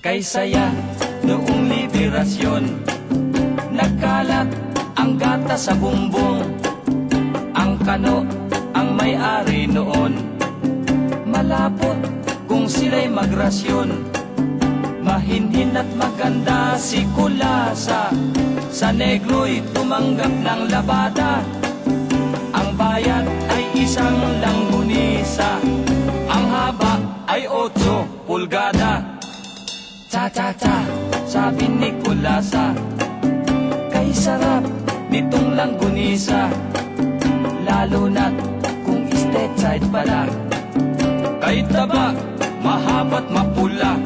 Kay saya noong liberasyon. Nagkalat ang gata sa bumbong Ang kano ang may-ari noon. Malapot kung sila'y magrasyon Mahinhin at maganda si Kulasa. Sa negro'y tumanggap ng labada Ang bayad ay isang langgunisa. Ang haba ay 8 pulgada Cha-cha-cha, sabi ni Kulasa Kay sarap nitong langgunisa Lalo na't kung side pala Kay taba, mahaba't mapula